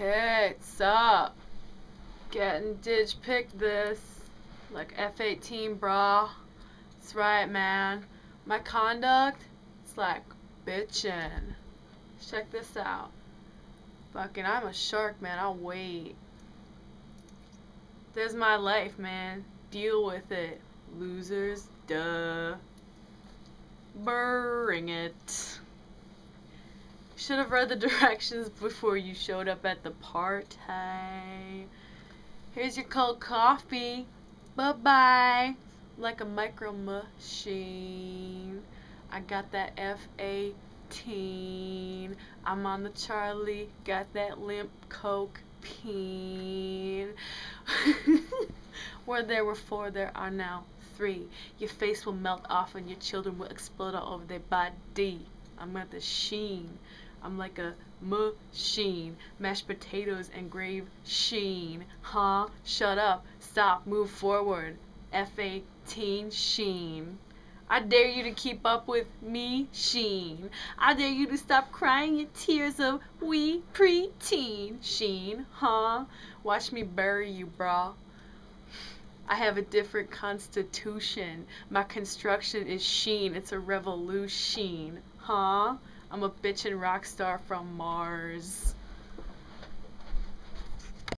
Okay, what's up? Getting dig pick this. Like F18, brah. That's right, man. My conduct, it's like bitchin'. Check this out. Fucking, I'm a shark, man. I'll wait. There's my life, man. Deal with it. Losers, duh. Bring it. Should have read the directions before you showed up at the party. Here's your cold coffee. Bye bye. Like a micro machine. I got that F18. I'm on the Charlie. Got that limp coke peen. Where there were four, there are now three. Your face will melt off and your children will explode all over their body. I'm at the sheen. I'm like a machine. Mashed potatoes and grave sheen. Huh? Shut up. Stop. Move forward. F-18 sheen. I dare you to keep up with me, Sheen. I dare you to stop crying your tears of wee preteen, Sheen. Huh? Watch me bury you, brah. I have a different constitution. My construction is sheen. It's a revolution. Huh? I'm a bitchin' rock star from Mars.